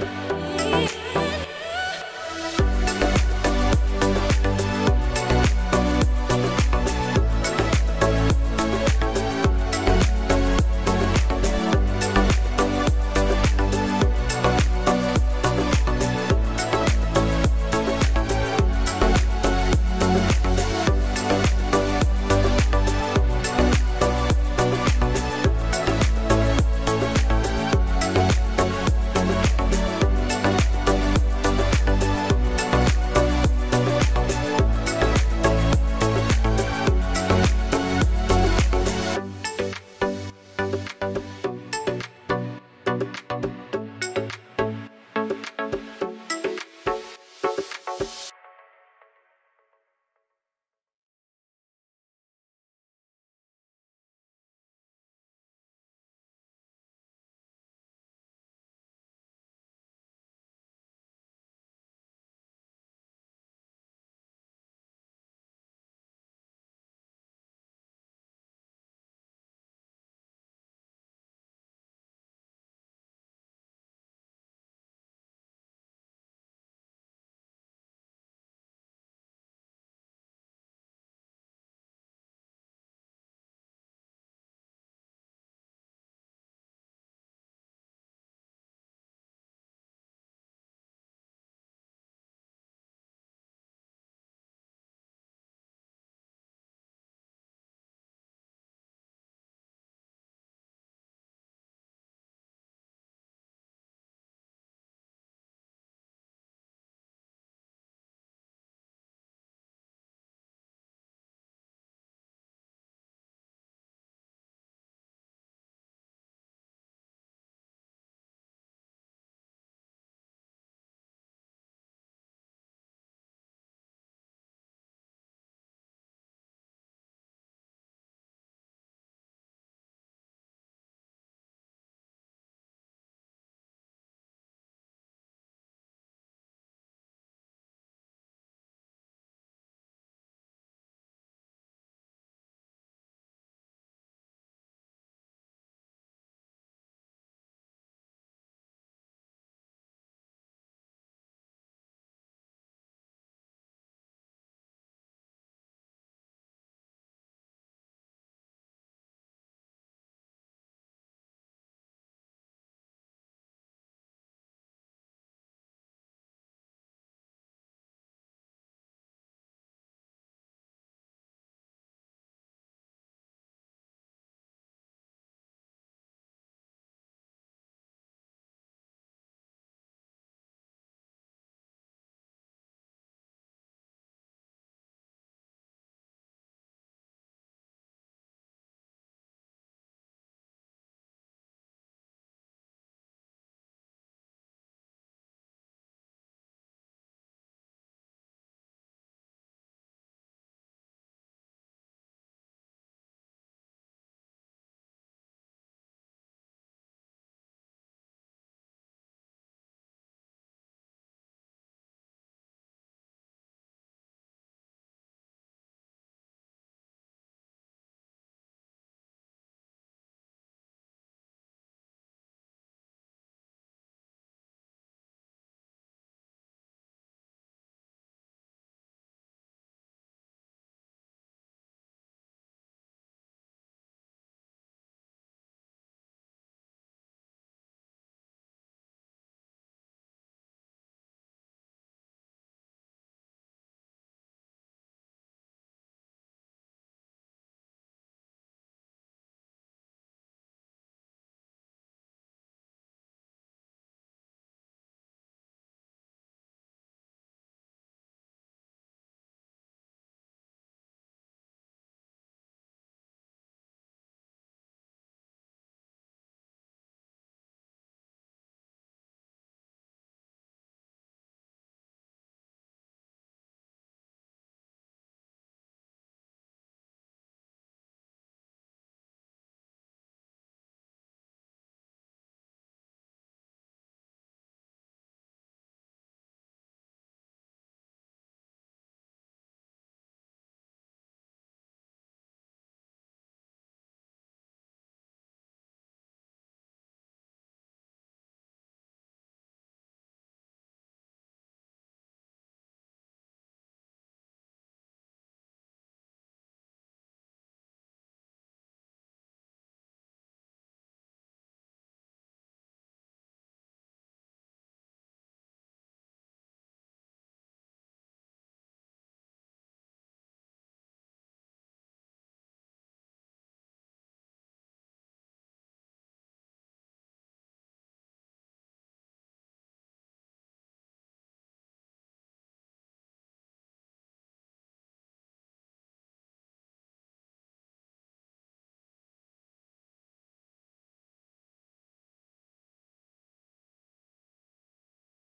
Bye.